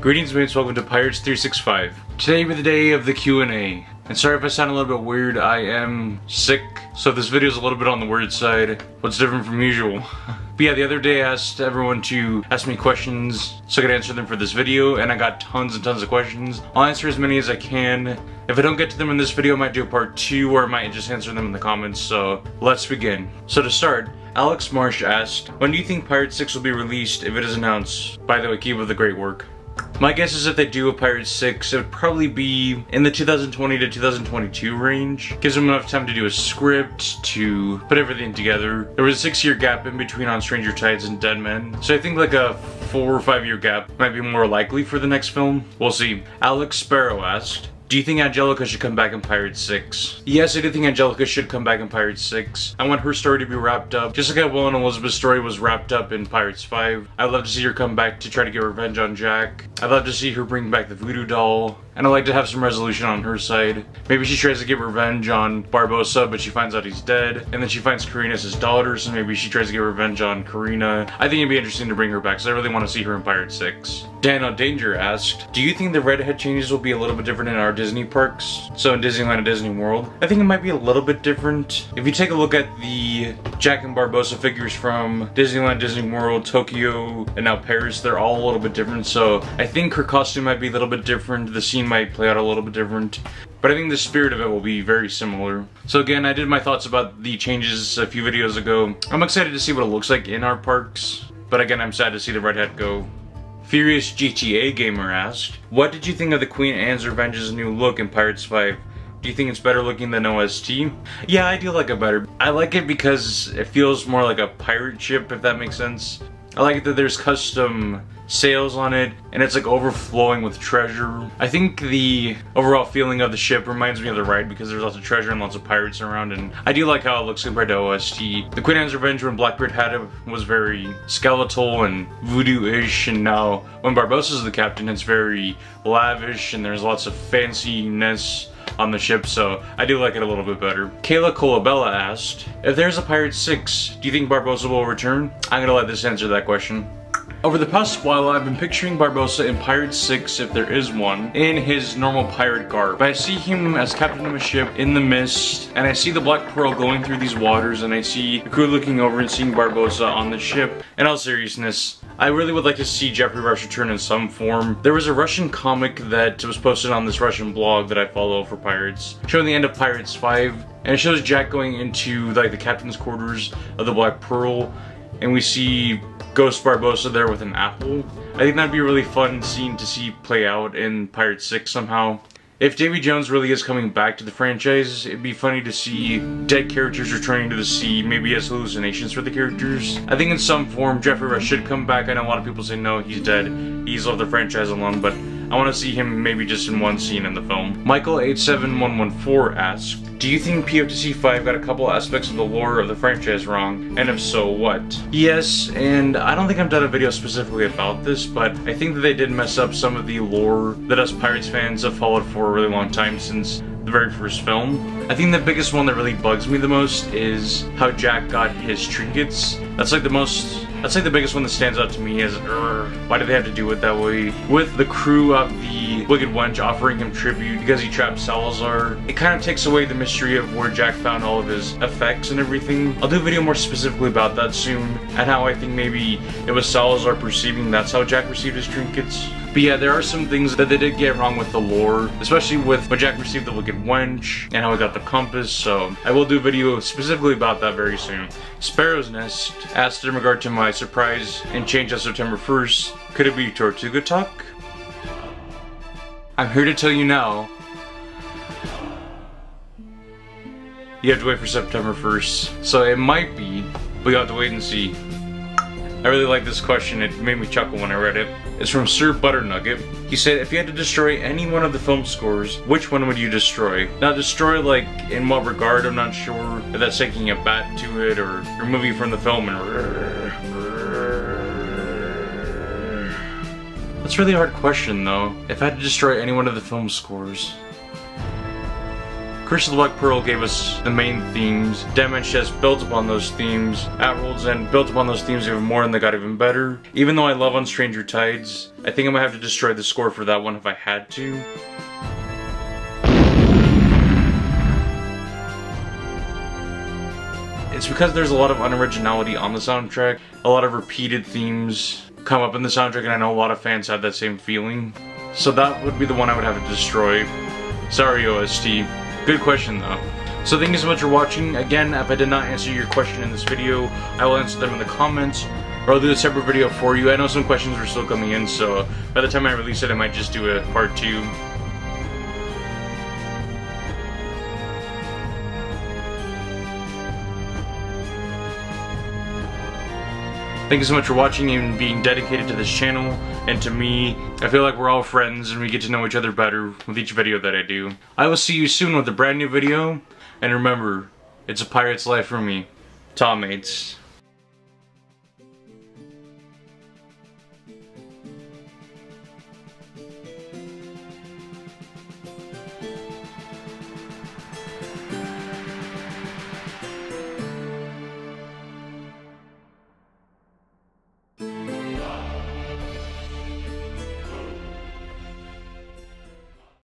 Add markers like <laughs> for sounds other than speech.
Greetings mates, welcome to Pirates 365. Today be the day of the Q&A. And sorry if I sound a little bit weird, I am sick, so this video is a little bit on the weird side. What's different from usual? <laughs> but yeah, the other day I asked everyone to ask me questions so I could answer them for this video, and I got tons and tons of questions. I'll answer as many as I can. If I don't get to them in this video, I might do a part 2, or I might just answer them in the comments, so let's begin. So to start, Alex Marsh asked, When do you think Pirate 6 will be released if it is announced? By the way, keep up the great work. My guess is if they do a Pirate 6, it would probably be in the 2020 to 2022 range. Gives them enough time to do a script, to put everything together. There was a six year gap in between on Stranger Tides and Dead Men, so I think like a four or five year gap might be more likely for the next film. We'll see. Alex Sparrow asked, do you think Angelica should come back in Pirates 6? Yes, I do think Angelica should come back in Pirates 6. I want her story to be wrapped up, just like Will and Elizabeth's story was wrapped up in Pirates 5. I'd love to see her come back to try to get revenge on Jack. I'd love to see her bring back the voodoo doll and I'd like to have some resolution on her side. Maybe she tries to get revenge on Barbossa, but she finds out he's dead, and then she finds Karina as his daughter, so maybe she tries to get revenge on Karina. I think it'd be interesting to bring her back, so I really want to see her in Pirate 6. Daniel uh, Danger asked, Do you think the redhead changes will be a little bit different in our Disney parks? So in Disneyland and Disney World? I think it might be a little bit different. If you take a look at the Jack and Barbossa figures from Disneyland, Disney World, Tokyo, and now Paris, they're all a little bit different, so I think her costume might be a little bit different, the scene might play out a little bit different. But I think the spirit of it will be very similar. So again, I did my thoughts about the changes a few videos ago. I'm excited to see what it looks like in our parks. But again, I'm sad to see the redhead go. Furious GTA Gamer asked, What did you think of the Queen Anne's Revenge's new look in Pirates 5? Do you think it's better looking than OST? Yeah, I do like it better. I like it because it feels more like a pirate ship, if that makes sense. I like that there's custom sails on it and it's like overflowing with treasure. I think the overall feeling of the ship reminds me of the ride because there's lots of treasure and lots of pirates around and I do like how it looks compared to OST. The Queen Anne's Revenge when Blackbeard had it was very skeletal and voodoo-ish and now when Barbossa's the captain it's very lavish and there's lots of fanciness on the ship, so I do like it a little bit better. Kayla Colabella asked, if there's a Pirate 6, do you think Barbossa will return? I'm gonna let this answer that question. Over the past while, I've been picturing Barbossa in Pirate 6, if there is one, in his normal pirate garb. But I see him as captain of a ship in the mist, and I see the Black Pearl going through these waters, and I see the crew looking over and seeing Barbossa on the ship. In all seriousness, I really would like to see Geoffrey Rush return in some form. There was a Russian comic that was posted on this Russian blog that I follow for Pirates, showing the end of Pirates 5, and it shows Jack going into like the captain's quarters of the Black Pearl, and we see Ghost Barbossa there with an apple. I think that'd be a really fun scene to see play out in Pirate 6 somehow. If Davy Jones really is coming back to the franchise, it'd be funny to see dead characters returning to the sea, maybe as hallucinations for the characters. I think in some form, Geoffrey Rush should come back. I know a lot of people say no, he's dead. He's left the franchise alone, but I want to see him maybe just in one scene in the film. Michael87114 asks, do you think POTC 5 got a couple aspects of the lore of the franchise wrong? And if so, what? Yes, and I don't think I've done a video specifically about this, but I think that they did mess up some of the lore that us Pirates fans have followed for a really long time since the very first film. I think the biggest one that really bugs me the most is how Jack got his trinkets. That's like the most that's say the biggest one that stands out to me is, er, why did they have to do it that way? With the crew of the Wicked Wench offering him tribute because he trapped Salazar, it kind of takes away the mystery of where Jack found all of his effects and everything. I'll do a video more specifically about that soon, and how I think maybe it was Salazar perceiving that's how Jack received his trinkets. But yeah, there are some things that they did get wrong with the lore, especially with when Jack received the Wicked Wench and how he got the compass, so I will do a video specifically about that very soon. Sparrow's Nest asked in regard to my surprise and change on September 1st, could it be Tortuga Talk? I'm here to tell you now, you have to wait for September 1st, so it might be, but you have to wait and see. I really like this question, it made me chuckle when I read it. It's from Sir Butternugget. He said, if you had to destroy any one of the film scores, which one would you destroy? Now destroy like, in what regard, I'm not sure. If that's taking a bat to it, or removing from the film and... That's a really hard question though. If I had to destroy any one of the film scores. The Black Pearl gave us the main themes. Dead Man's Chest built upon those themes. At World's End built upon those themes even more and they got even better. Even though I love On Stranger Tides, I think I'm gonna have to destroy the score for that one if I had to. It's because there's a lot of unoriginality on the soundtrack, a lot of repeated themes come up in the soundtrack, and I know a lot of fans have that same feeling. So that would be the one I would have to destroy. Sorry, OST. Good question, though. So thank you so much for watching. Again, if I did not answer your question in this video, I will answer them in the comments, or I'll do a separate video for you. I know some questions are still coming in, so by the time I release it, I might just do a part 2. Thank you so much for watching and being dedicated to this channel and to me. I feel like we're all friends and we get to know each other better with each video that I do. I will see you soon with a brand new video. And remember, it's a pirate's life for me. Tom mates.